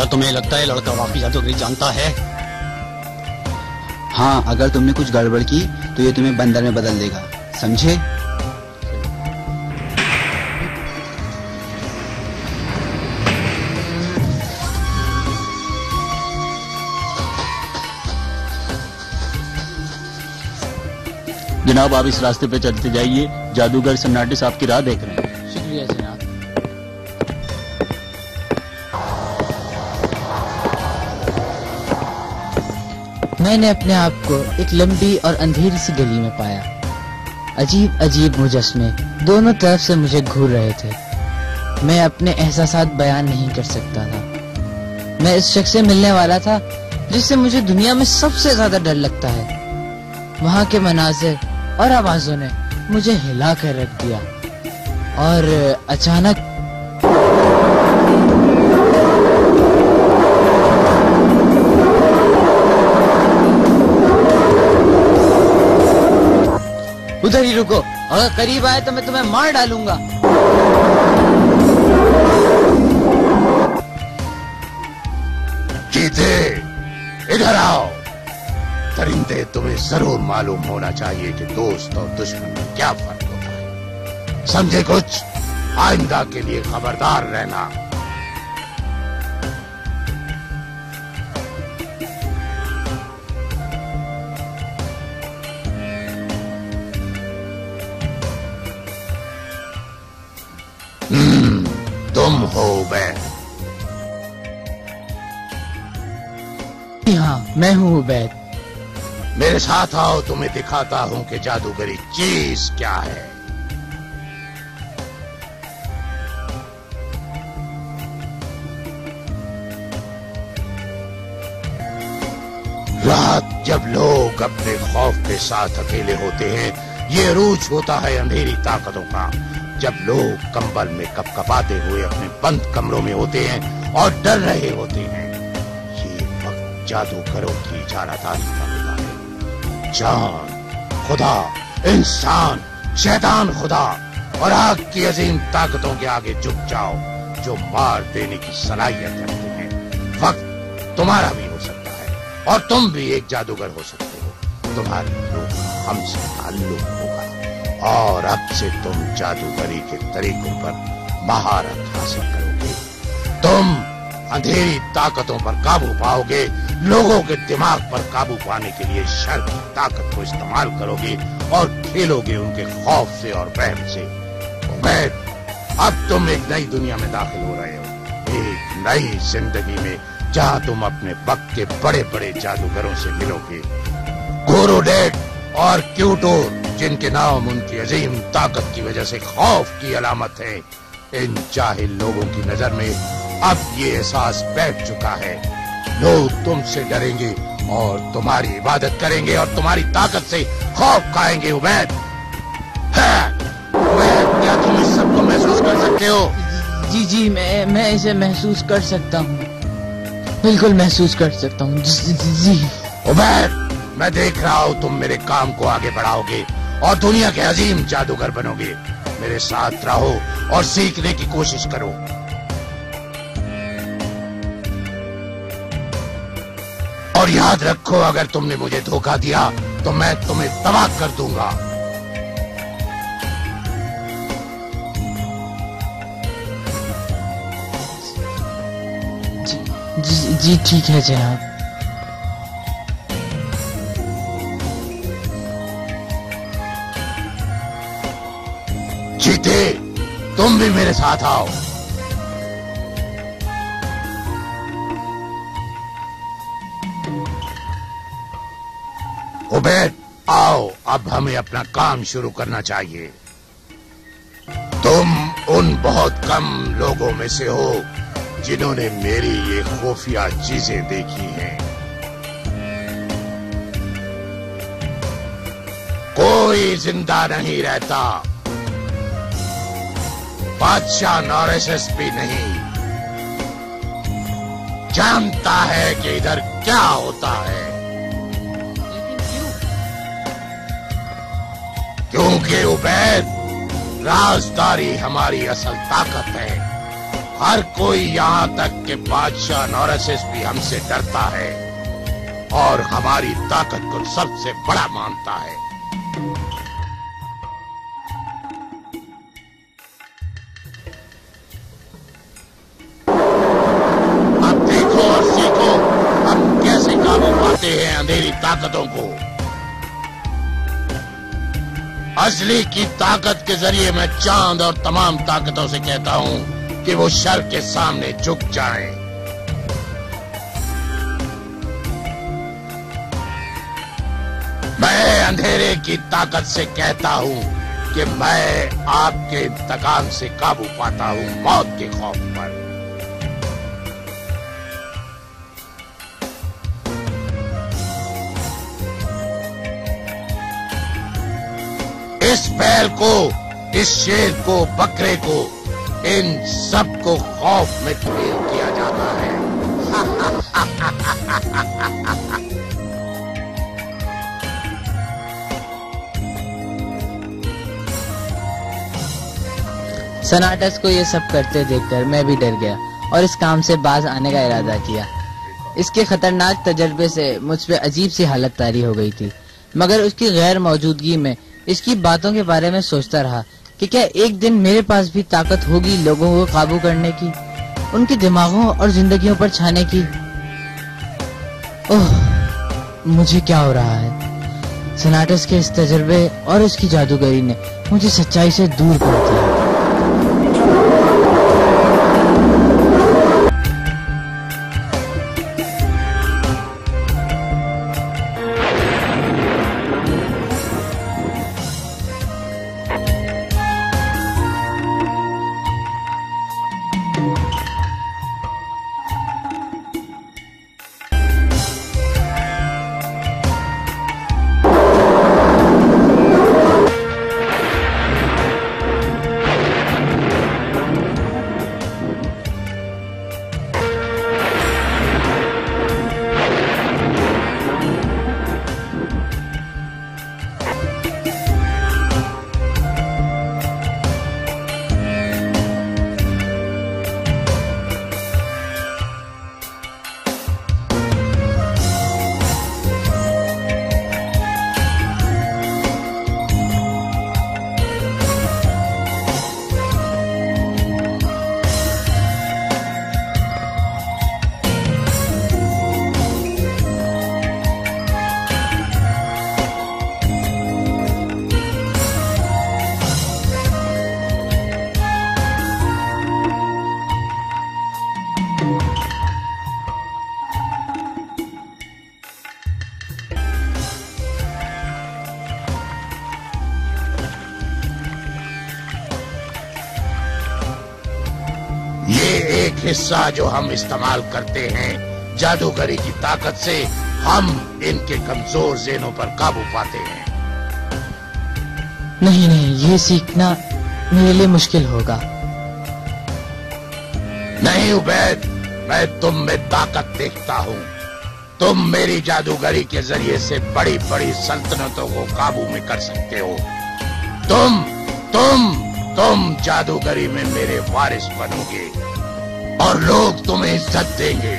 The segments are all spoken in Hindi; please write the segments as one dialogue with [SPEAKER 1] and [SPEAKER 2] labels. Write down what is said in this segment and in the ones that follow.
[SPEAKER 1] क्या तुम्हें लगता है लड़का वाकई जादूगरी जानता है?
[SPEAKER 2] हाँ अगर तुमने कुछ गड़बड़ की तो ये तुम्हें बंदर में बदल देगा। समझे?
[SPEAKER 3] जनाब आप इस रास्ते पे चलते जाइए। जादूगर सन्नाटे साहब की राह देख रहे हैं।
[SPEAKER 4] शुक्रिया मैंने अपने आप को एक लंबी और अंधेरी सी गली में पाया। अजीब अजीब मुजस्मे दोनों तरफ़ से मुझे घूर रहे थे। मैं अपने एहसास बयान नहीं कर सकता था। मैं इस शख्स से मिलने वाला था, जिससे मुझे दुनिया में सबसे ज़्यादा डर लगता है। वहाँ के मनाजिर और आवाजों ने मुझे हिला कर रख दिया। और अचानक उधर ही रुको। अगर करीब आए तो मैं तुम्हें मार डालूँगा।
[SPEAKER 5] चीते इधर आओ। परिंदे, तुम्हें ज़रूर मालूम होना चाहिए कि दोस्त और दुश्मन में क्या फ़र्क होता है। समझे कुछ? आइंदा के लिए खबरदार रहना। तुम हो बैर
[SPEAKER 4] हाँ मैं हूँ उबैद।
[SPEAKER 5] मेरे साथ आओ तुम्हें दिखाता हूँ कि जादूगरी चीज़ क्या है। रात जब लोग अपने खौफ के साथ अकेले होते हैं ये रूज होता है अंधेरी ताकतों का, जब लोग कंबल में कपकपाते हुए अपने बंद कमरों में होते हैं और डर रहे होते हैं। ये वक्त जादूगरों की इजारादारी का होता है। जान खुदा, इंसान, शैतान खुदा, और आग की अजीम ताकतों के आगे झुक जाओ, जो मार देने की सलाहियत रखते हैं। वक्त तुम्हारा भी हो सकता है, और तुम भी एक जादूगर हो सकते हो। तुम्हारी रूह हमसे ताल्लुक और अब से तुम जादूगरी के तरीकों पर महारत हासिल करोगे। तुम अंधेरी ताकतों पर काबू पाओगे, लोगों के दिमाग पर काबू पाने के लिए शर की ताकत को इस्तेमाल करोगे और खेलोगे उनके खौफ से और वहम से। उमैद, अब तुम एक नई दुनिया में दाखिल हो रहे हो। एक नई ज़िंदगी में जहाँ तुम अपने वक्त के बड़े बड़े जादूगरों से मिलोगे। गोरोडेट और क्यूटोर जिनके नाम उनकी अजीम ताकत की वजह से खौफ की अलामत है इन जाहिल लोगों की नज़र में अब ये एहसास बैठ चुका है। लोग तुमसे डरेंगे और तुम्हारी इबादत करेंगे और तुम्हारी ताकत से खौफ खाएँगे। उबैद है क्या तुम इस सबको महसूस कर सकते हो?
[SPEAKER 4] जी जी मैं मैं इसे महसूस कर सकता हूँ। बिल्कुल महसूस कर सकता हूँ। जी, जी, जी।
[SPEAKER 5] उमैद मैं देख रहा हूँ तुम मेरे काम को आगे बढ़ाओगे। और दुनिया के अजीम जादूगर बनोगे। मेरे साथ रहो और सीखने की कोशिश करो। और याद रखो, अगर तुमने मुझे धोखा दिया तो मैं तुम्हें तबाह कर दूँगा।
[SPEAKER 4] जी ठीक है, जनाब।
[SPEAKER 5] भी मेरे साथ आओ। उबैद आओ, अब हमें अपना काम शुरू करना चाहिए। तुम उन बहुत कम लोगों में से हो जिन्होंने मेरी ये खुफिया चीज़ें देखी हैं। कोई ज़िंदा नहीं रहता। बादशाह नॉरेसस भी नहीं। जानता है कि इधर क्या होता है। क्योंकि उबैद राजदारी हमारी असल ताकत है। हर कोई यहाँ तक के बादशाह नौरसिस भी हमसे डरता है और हमारी ताकत को सबसे बड़ा मानता है। ताकतों को असली की ताकत के ज़रिए मैं चाँद और तमाम ताकतों से कहता हूँ कि वो शर के सामने झुक जाएँ। मैं अंधेरे की ताकत से कहता हूँ कि मैं आपके इंतकाम से काबू पाता हूँ मौत के खौफ पर इस बैल को, इस शेर को, बकरे को, इन सबको खौफ में तब्दील किया जाता है।
[SPEAKER 4] सनाटस को ये सब करते देखकर मैं भी डर गया और इस काम से बाज आने का इरादा किया। इसके खतरनाक तजर्बे से मुझ पर अजीब सी हालत तारी हो गई थी, मगर उसकी गैर मौजूदगी में इसकी बातों के बारे में सोचता रहा कि क्या एक दिन मेरे पास भी ताकत होगी लोगों को काबू करने की, उनके दिमागों और जिंदगियों पर छाने की? ओह, मुझे क्या हो रहा है? सनाटस के इस तजर्बे और उसकी जादूगरी ने मुझे सच्चाई से दूर कर दिया।
[SPEAKER 5] हिस्सा जो हम इस्तेमाल करते हैं जादूगरी की ताकत से हम इनके कमज़ोर जेनों पर काबू पाते हैं।
[SPEAKER 4] नहीं नहीं ये सीखना मेरे लिए मुश्किल होगा।
[SPEAKER 5] नहीं उबैद मैं तुम में ताकत देखता हूँ। तुम मेरी जादूगरी के ज़रिए से बड़ी बड़ी सल्तनतों को काबू में कर सकते हो। तुम तुम तुम जादूगरी में मेरे वारिस बनोगे। और लोग तुम्हें इज़्ज़त देंगे।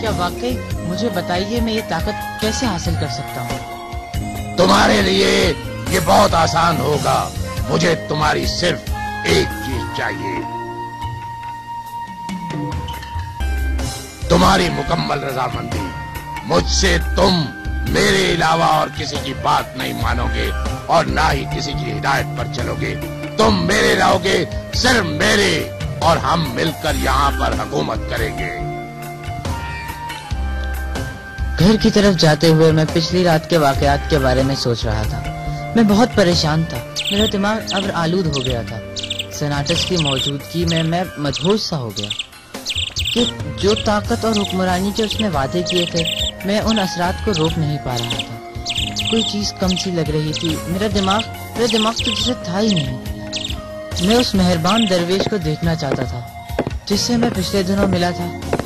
[SPEAKER 4] क्या वाकई? मुझे बताइए मैं ये ताकत कैसे हासिल कर सकता हूँ?
[SPEAKER 5] तुम्हारे लिए ये बहुत आसान होगा। मुझे तुम्हारी सिर्फ़ एक चीज़ चाहिए। तुम्हारी मुकम्मल रजामंदी। मुझसे तुम मेरे अलावा और किसी की बात नहीं मानोगे और ना ही किसी की हिदायत पर चलोगे। तुम मेरे रहोगे, सिर्फ़ मेरे। और हम मिलकर यहाँ पर हुकूमत करेंगे।
[SPEAKER 4] घर की तरफ़ जाते हुए मैं पिछली रात के वाकयात के बारे में सोच रहा था। मैं बहुत परेशान था। मेरा दिमाग अब आलूद हो गया था। सनाटस की मौजूदगी में मैं मदहोश सा हो गया कि जो ताकत और हुक्मरानी के उसने वादे किए थे, मैं उन असरात को रोक नहीं पा रहा था। कोई चीज़ कम सी लग रही थी। मेरा दिमाग मेरा दिमाग तो जैसे था ही नहीं। मैं उस मेहरबान दरवेश को देखना चाहता था जिससे मैं पिछले दिनों मिला था।